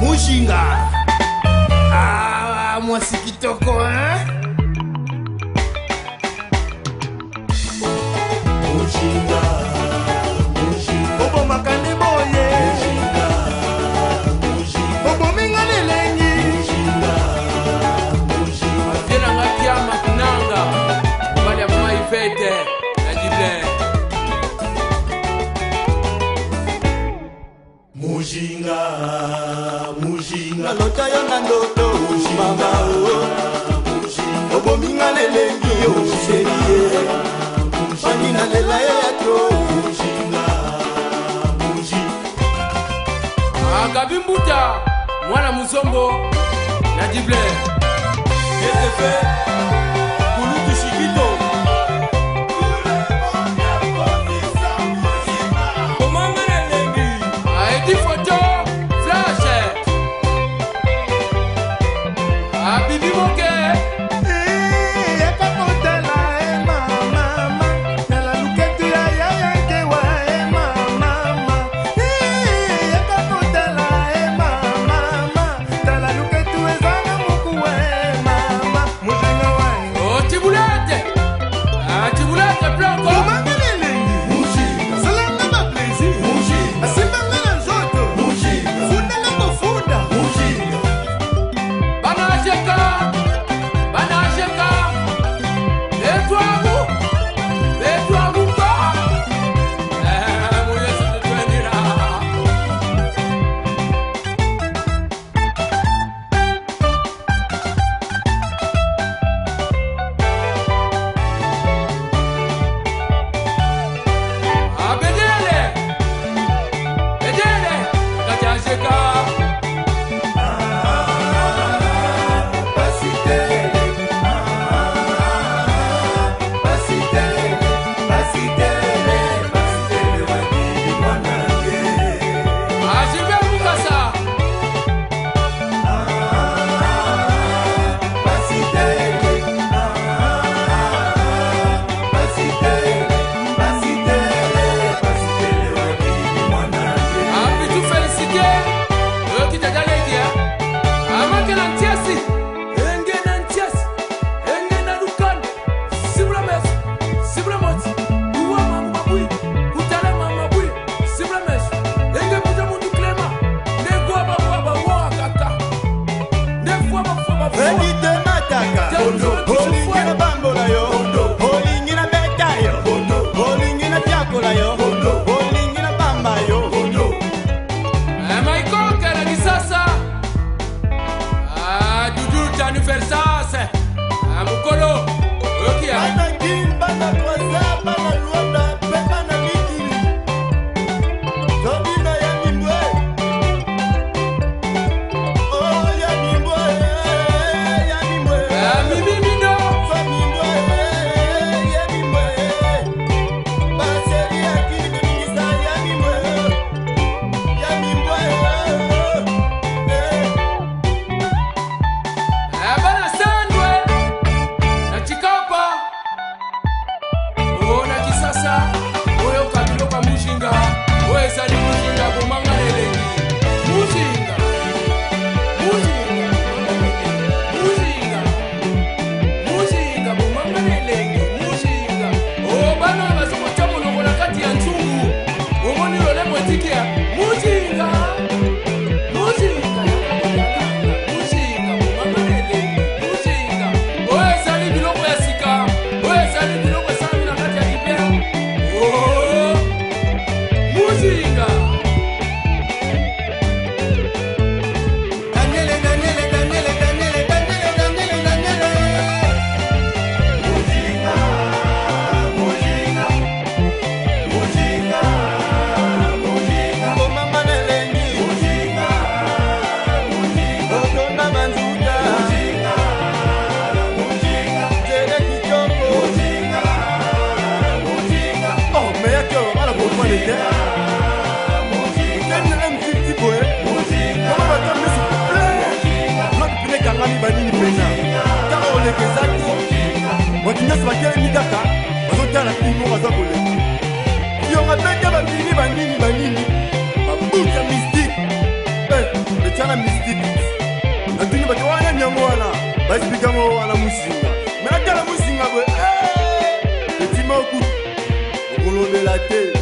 mujinga ah, ah, mwasi kitoko eh? nga lota yo na ndoto mama o oh, obominga lelengi yo seri ye bangi na lela ye ya tro agabi mbuta mwana muzongo na dibler stop. ekangami banini mpena kaka koleka eza te moto nyonso batelemi kaka bazotala bimo aza koleki yonga bete babini banini banini babuta mystike etiana mystike natuni bato wana yango wana baespikango wana mosinga me natala mosinga boye etima oku okolobela te